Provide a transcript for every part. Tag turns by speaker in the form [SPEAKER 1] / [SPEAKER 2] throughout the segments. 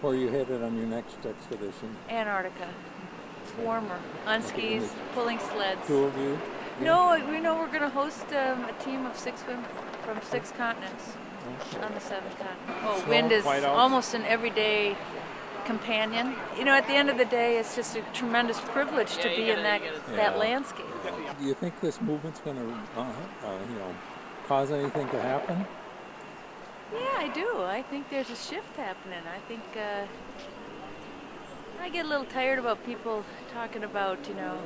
[SPEAKER 1] Where are you headed on your next expedition?
[SPEAKER 2] Antarctica. It's warmer. On skis, pulling sleds.
[SPEAKER 1] Two of you?
[SPEAKER 2] No, we know we're going to host um, a team of six women from six continents
[SPEAKER 1] Okay.
[SPEAKER 2] on the seventh continent. Oh,
[SPEAKER 1] Snow,
[SPEAKER 2] wind is almost an everyday companion. You know, at the end of the day, it's just a tremendous privilege to be in that, that
[SPEAKER 1] Yeah.
[SPEAKER 2] landscape.
[SPEAKER 1] Do you think this movement's going to, uh, uh, you know, cause anything to happen?
[SPEAKER 2] Yeah, I do. I think there's a shift happening. I think uh, I get a little tired about people talking about, you know,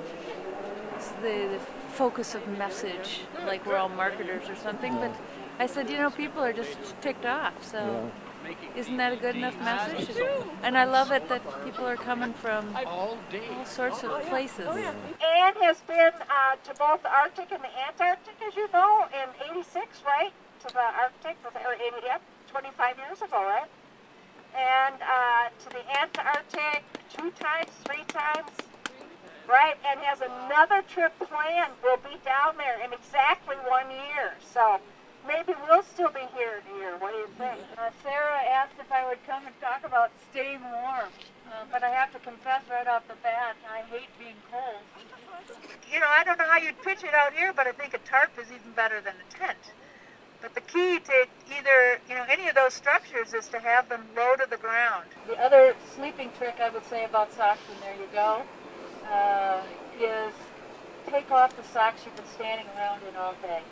[SPEAKER 2] the, the focus of message, like we're all marketers or something. But I said, you know, people are just ticked off. So
[SPEAKER 1] Yeah.
[SPEAKER 2] isn't that a good enough message? And I love it that people are coming from all sorts of places.
[SPEAKER 3] Ann has been uh, to both the Arctic and the Antarctic, as you know, in 86, right? To the Arctic, or 80, yeah, 25 years ago, right? And uh, to the Antarctic two times, three times, right? And has another trip planned. We'll be down there in exactly one year. So maybe we'll still be here in a year. What do you think? Uh, Sarah asked if I would come and talk about staying warm. Uh, but I have to confess right off the bat, I hate being cold. You know, I don't know how you'd pitch it out here, but I think a tarp is even better than a tent. But the key to either, you know, any of those structures is to have them low to the ground. The other sleeping trick I would say about socks, and there you go, uh, is take off the socks you've been standing around in all day.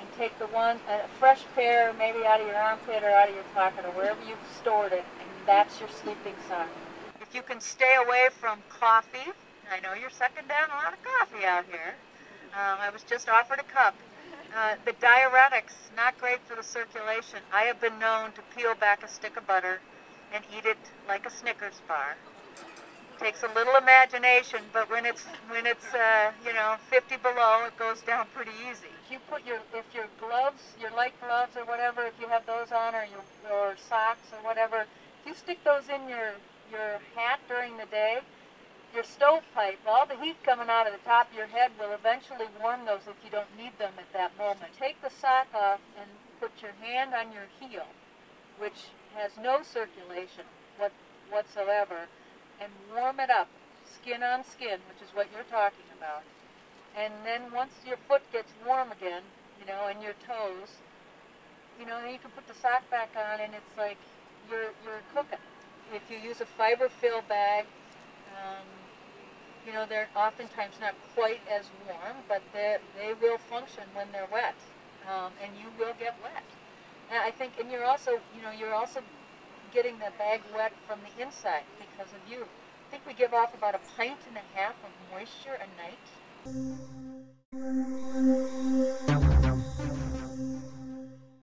[SPEAKER 3] And take the one, a fresh pair, maybe out of your armpit or out of your pocket or wherever you've stored it, and that's your sleeping sock. If you can stay away from coffee, I know you're sucking down a lot of coffee out here. Um, I was just offered a cup. Uh, the diuretics, not great for the circulation. I have been known to peel back a stick of butter and eat it like a Snickers bar. Takes a little imagination, but when it's when it's uh, you know 50 below, it goes down pretty easy. If you put your if your gloves, your light gloves or whatever, if you have those on, or your or socks or whatever, if you stick those in your your hat during the day, your stovepipe, all the heat coming out of the top of your head will eventually warm those if you don't need them at that moment. Take the sock off and put your hand on your heel, which has no circulation what, whatsoever, and warm it up, skin on skin, which is what you're talking about. And then once your foot gets warm again, you know, and your toes, you know, then you can put the sock back on and it's like you're, you're cooking. If you use a fiber fill bag, um, you know, they're oftentimes not quite as warm, but they they will function when they're wet, um, and you will get wet. And I think, and you're also, you know, you're also getting the bag wet from the inside because of you. I think we give off about a pint and a half of moisture a night.